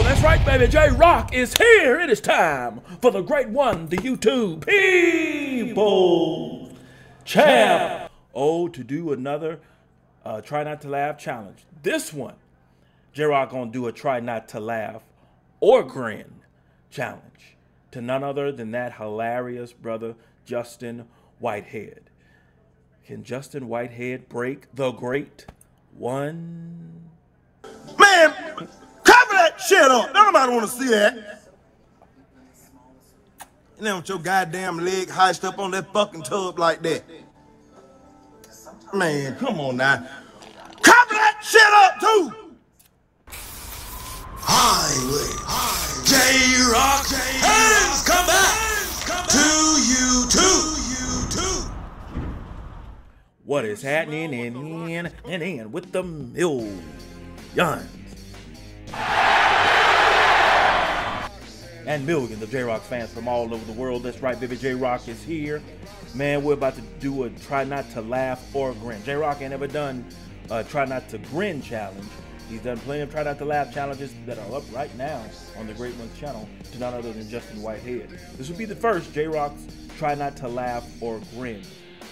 Oh, that's right, baby. J Rocc is here. It is time for the great one, the YouTube People Champ. Oh, to do another uh, Try Not to Laugh challenge. This one, J Rocc gonna do a Try Not to Laugh or Grin challenge to none other than that hilarious brother, Justin Whitehead. Can Justin Whitehead break the great one? Man, cover that shit up. Nobody want to see that. You know, with your goddamn leg hiked up on that fucking tub like that. Man, come on now. Cover that shit up too. Highway. J Rocc has come back to you to you too. What is happening in in and in with the millions? And millions of J Rocc fans from all over the world. That's right, baby. J Rocc is here. Man, we're about to do a try not to laugh or grin. J Rocc ain't ever done a try not to grin challenge. He's done plenty of try not to laugh challenges that are up right now on the Great Ones channel to none other than Justin Whitehead. This will be the first J Rocc's try not to laugh or grin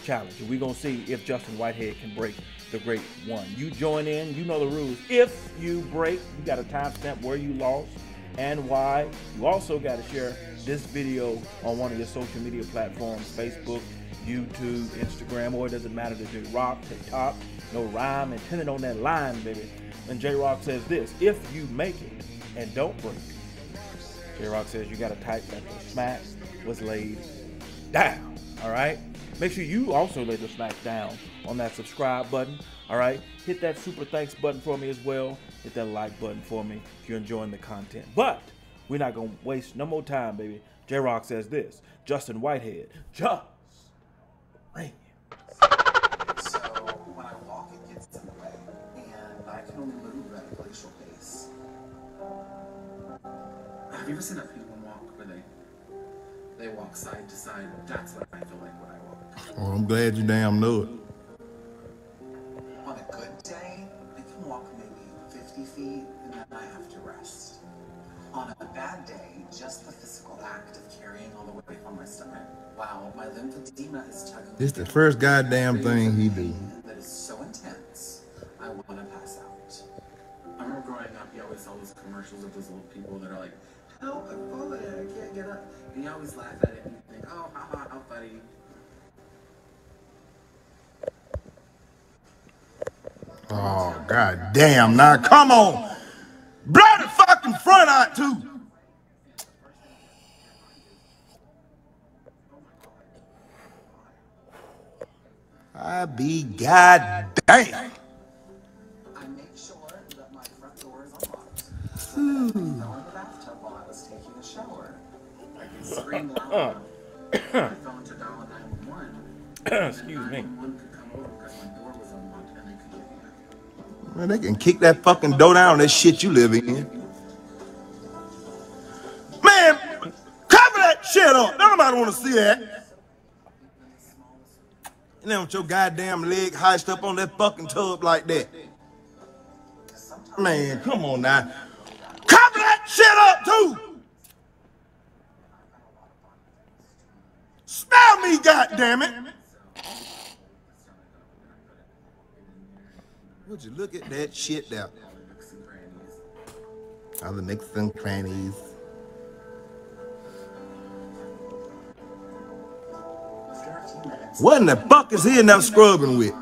challenge. We're gonna see if Justin Whitehead can break the great one. You join in, you know the rules. If you break, you got a timestamp where you lost and why. You also got to share this video on one of your social media platforms, Facebook, YouTube, Instagram, or it doesn't matter to J Rocc, TikTok, no rhyme intended on that line, baby. And J Rocc says this if you make it and don't break, J Rocc says you got to type that the smack was laid down. All right? Make sure you also lay the smack down on that subscribe button. All right? Hit that super thanks button for me as well. Hit that like button for me if you're enjoying the content. But we're not going to waste no more time, baby. J Rocc says this Justin Whitehead, just ring So when I walk, it gets in the way, and I can only move at a glacial pace. Have you ever seen a penguin walk where they they walk side to side? That's what I feel like when I walk. Well, I'm glad you damn know it. Bad day, just the physical act of carrying all the weight on my stomach, wow, my lymphedema is tugging. This the first goddamn thing he do. That is so intense, I want to pass out. I remember growing up, you always saw those commercials of those little people that are like, help, I'm falling, I can't get up. And you always laugh at it and you think, oh, haha, how funny. Oh, god damn. Now, come on. Blow the fucking front out, too. I be god damn. I make sure that my front door is unlocked. So that if I fell in the bathtub while I was taking a shower, I can scream loud. My phone to dial 911. Excuse me. 911 could come over because my door was unlocked and they could get me out. Man, they can kick that fucking door down that shit you live in. Man, cover that shit up. Nobody want to see that. You know, with your goddamn leg hiked up on that fucking tub like that. Man, come on now. Cover that shit up too. Smell me, goddammit. Would you look at that shit there? All the nicks and crannies. What in the fuck is he in there scrubbing with?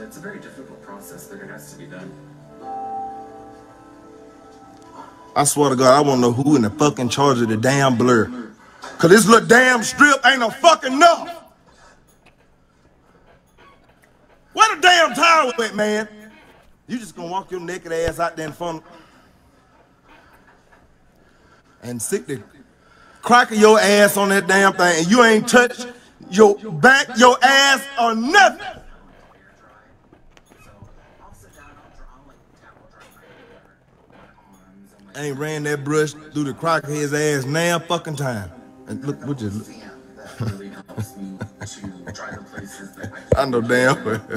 so it's a very difficult process, but it has to be done. I swear to God, I want to know who in the fucking charge of the damn blur. Cause this little damn strip ain't no fucking enough. Where the damn towel at, man? You just gonna walk your naked ass out there in front and stick the crack of your ass on that damn thing and you ain't touch your back, your ass, or nothing. Ain't ran that brush through the crack of his ass now fucking time. And look, what you I I know damn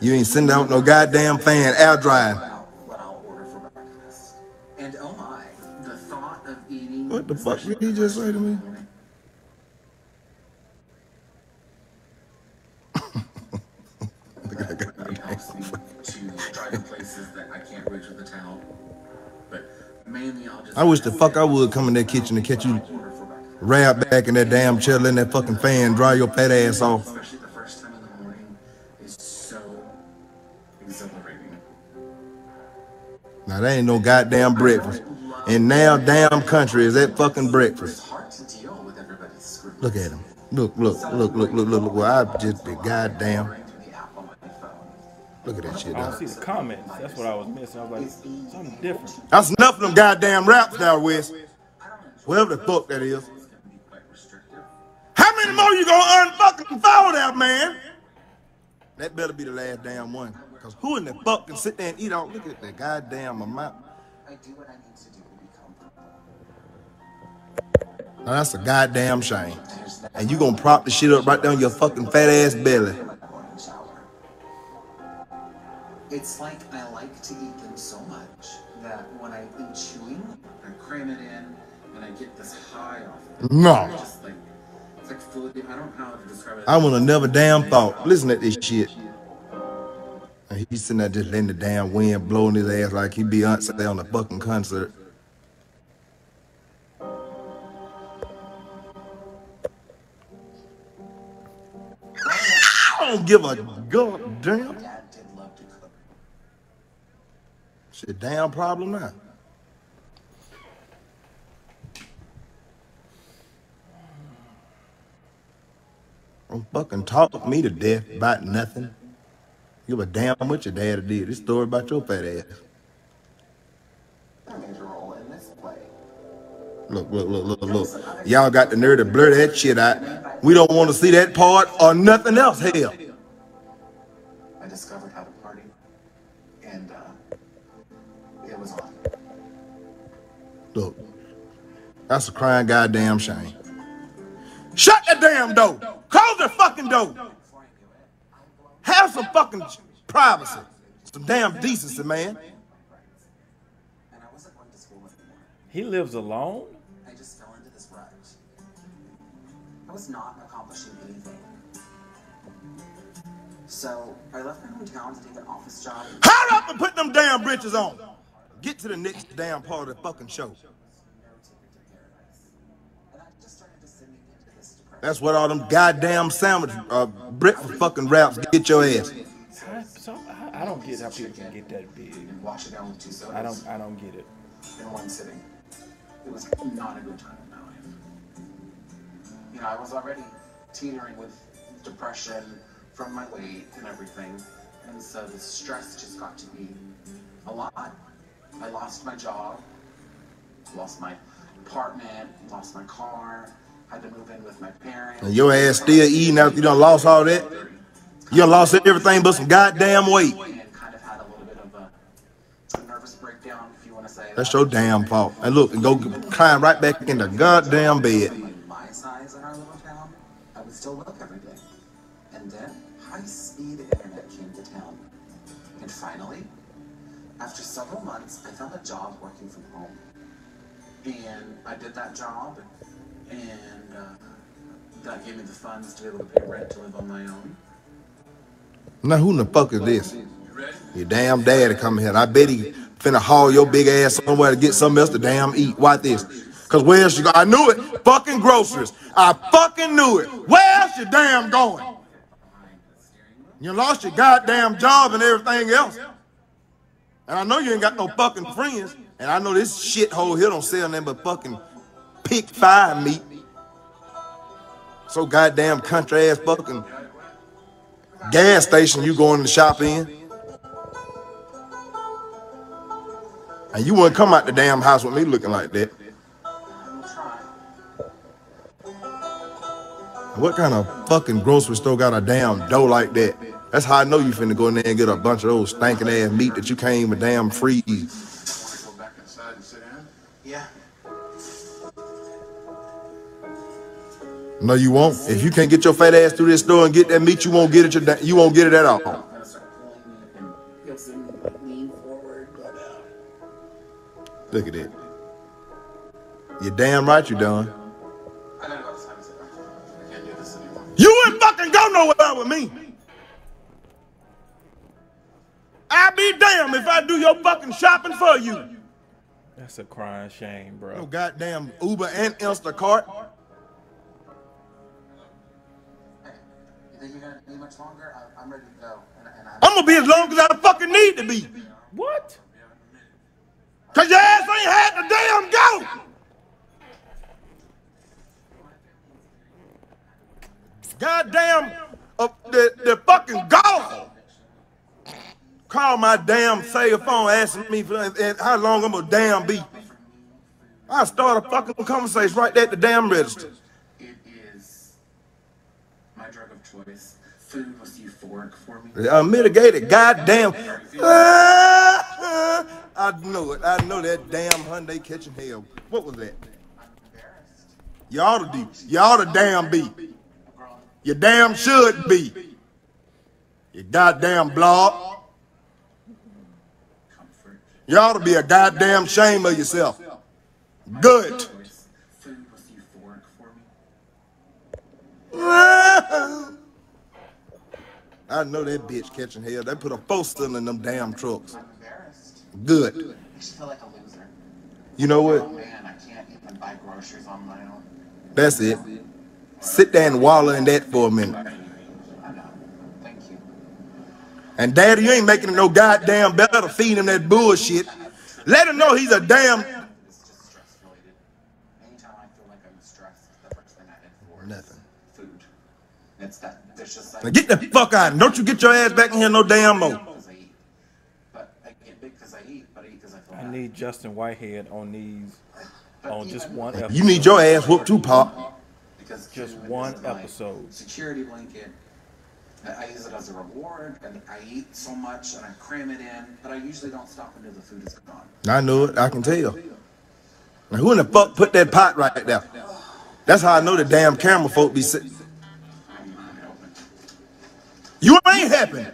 You ain't sending out no goddamn fan air drying. What the fuck did he just say to me? Really helps me to drive to places that I can't reach with the towel. But mainly I'll just. I wish the fuck I would come in that kitchen and catch you order for breakfast. wrap back in that damn chair, letting that fucking fan dry your fat ass off. Especially the first time in the morning is so exhilarating. Now that ain't no goddamn breakfast. And now damn country is that fucking breakfast. It's hard to deal with everybody's scrutiny. Look at him. Look, look, look, look, look, look, look. Well, I've just been goddamn. Right through the app on my phone. Look at that shit. I don't see the comments. That's what I was missing. I was like, something different. That's enough of them goddamn raps there, West. Whatever the fuck that is. It's going to be quite restrictive. How many more you gonna unfucking follow that, man? That better be the last damn one. Cause who in the fuck can sit there and eat out? Look at that goddamn amount. Now that's a goddamn shame. And you gonna prop the shit up right down your fucking fat ass belly. I like a morning shower. It's like I like to eat them so much that when I eat chewing, I cram it in and I get this high off of it. No. It's like, it's like. I don't know how to describe it. I have never damn thought. Listen to this shit. And he's sitting there just letting the damn wind blow in his ass like he'd be on on a fucking concert. Don't give a goddamn. Cook. Shit, damn problem now. Don't fucking talk me to death about nothing. Give a damn what your daddy did. This story about your fat ass. A. Look, look, look, look, look. Y'all got the nerve to blur that shit out. We don't want to see that part or nothing else. Hell. I discovered how to party, and uh, it was on. Look, that's a crying goddamn shame. Shut the damn door. Close the fucking door. Before I knew it, I blown Have some fucking privacy. Some damn decency, man. my friends, and I wasn't going to school anymore. He lives alone? I was not accomplishing anything. So I left my hometown to take an office job. Hurry up and put them damn britches on. Get to the next damn part of the fucking show. No ticket to paradise. And I just started descending into this depression. That's what all them goddamn sandwich, uh, breakfast fucking raps get your ass. How, so, I, I don't get how people can get that big. Wash it down with two sodas I don't. I don't get it. in one sitting. It was not a good time in my life. You know, I was already teetering with depression from my weight and everything. And so the stress just got to be a lot. I lost my job, lost my apartment, lost my car, had to move in with my parents. And your ass still eating after you done lost all that? You done lost everything but some goddamn weight. And kind of had a little bit of a, a nervous breakdown, if you want to say That's your damn fault. And look, and go climb right back in the goddamn bed. And then high-speed internet came to town. And finally, after several months, I found a job working from home. And I did that job, and uh, that gave me the funds to be able to pay rent to live on my own. Now who in the fuck is this? Your damn daddy coming here. I bet he finna haul your big ass somewhere to get something else to damn eat. Watch this. Cause where else you go? I knew it. Fucking groceries. I fucking knew it. Where else you damn going? You lost your goddamn job and everything else. And I know you ain't got no fucking friends. And I know this shithole here don't sell nothing but fucking pig fire meat. So goddamn country ass fucking gas station you going to shop in. And you wouldn't come out the damn house with me looking like that. What kind of fucking grocery store got a damn dough like that? That's how I know you finna go in there and get a bunch of those stinking ass meat that you can't even damn freeze. Go back inside and sit down? Yeah. No, you won't. If you can't get your fat ass through this door and get that meat, you won't get it. Your, you won't get it at all. I'm gonna start pulling backwards and like, lean forward, but Look at it. You're damn right you done. I gotta go outside. I can't do this anymore. You ain't fucking go nowhere with me. If I do your fucking shopping for you. That's a crying shame, bro. No goddamn Uber and Instacart. hey, you think you're gonna be much longer? I, I'm ready to go, and, and I'm. I'm gonna be as long as I fucking need to be. What? Cause your ass ain't had to damn go. Goddamn, uh, the, the fucking gall. Call my damn cell phone asking me for and how long I'm gonna damn be. I start a fucking conversation right there at the damn register. It is my drug of choice. Food was euphoric for me. I mitigated, goddamn. Ah, I know it. I know that damn Hyundai catching hell. What was that? You ought to do. You ought to damn be. You damn should be. You goddamn blob. You ought to be a goddamn shame of yourself. Good. I know that bitch catching hell. They put a poster in them damn trucks. Good. You know what? That's it. Sit there and wallow in that for a minute. I know. Thank you. And daddy, you ain't making it no goddamn better to feed him that bullshit. Let him know he's a damn. It's just stress related. Anytime I feel like I'm stressed, the first thing I head Nothing. food. It's that there's just like Now get the fuck out. Don't you get your ass back in here no damn more. because I eat. But I get big because I eat, but I eat because I feel I need Justin Whitehead on these, on just one episode. You need your ass whooped too, Pop. because Just one episode. Security blanket. I use it as a reward, and I eat so much and I cram it in, but I usually don't stop until the food is gone. I know it. I can tell. Now who in the fuck put that pot right there? That's how I know the damn camera folk be sitting. You ain't happy.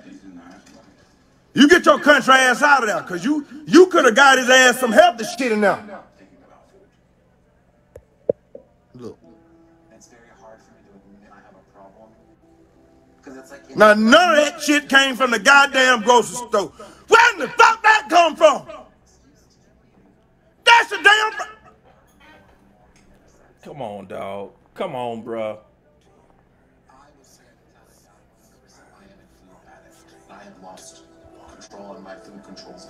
You get your country ass out of there, cause you you could have got his ass some healthy shit in there. Now none of that shit came from the goddamn grocery store. Where in the fuck that come from? That's a damn. Come on, dog. Come on, bruh. I was saying that I am a food addict. I have lost control and my food controls.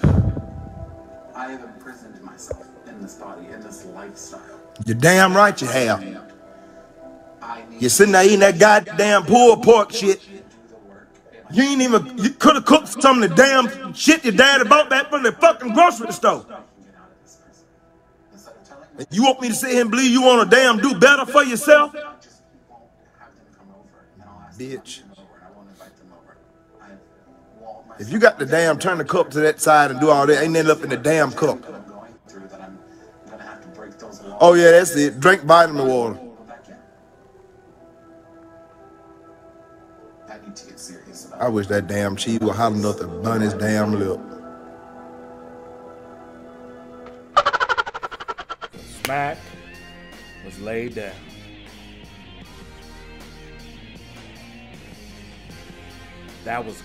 I have imprisoned myself in this body, in this lifestyle. You're damn right you have. You're sitting there eating that goddamn pulled pork shit. You ain't even, you could have cooked some of the damn shit your daddy bought back from the fucking grocery store. I can get out of this prison. Instead of telling me, You want me to sit here and believe you want to damn do better for yourself? I just won't have them come over. And I'll ask Bitch. them to come over. and I won't invite them over. I walled myself If you got the damn turn the cup to that side and do all that, ain't end up in the damn cup. that I'm going through that I'm gonna have to break those walls. Oh yeah, that's it. Drink vitamin water. I wish that damn cheese would hot enough to burn his damn lip. Smack was laid down. That was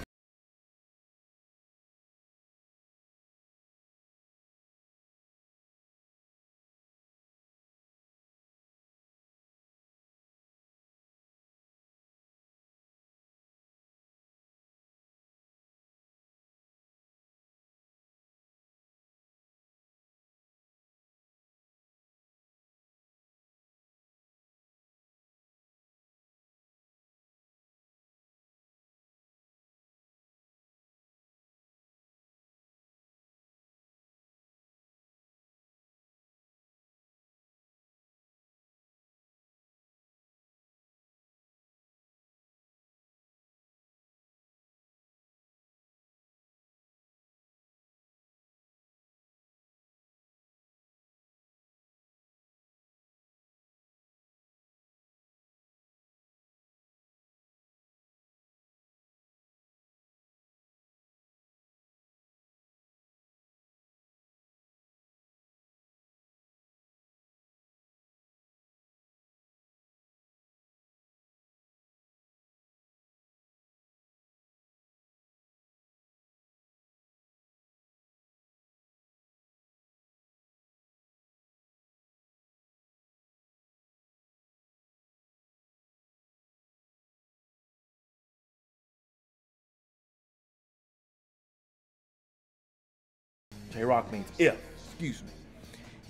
J Rocc means if, excuse me.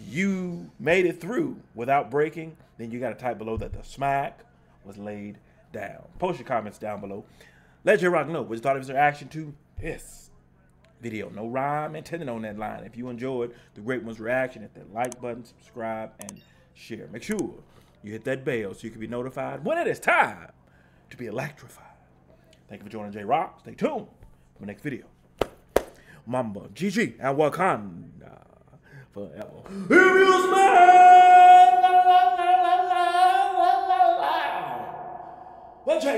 You made it through without breaking, then you got to type below that the smack was laid down. Post your comments down below. Let J Rocc know what you thought of his reaction to this video. No rhyme intended on that line. If you enjoyed the Great One's reaction, hit that like button, subscribe, and share. Make sure you hit that bell so you can be notified when it is time to be electrified. Thank you for joining J Rocc. Stay tuned for the next video. Mamba, GG, and Wakanda forever. Heroes man! La, la, la, la, la, la, la. What you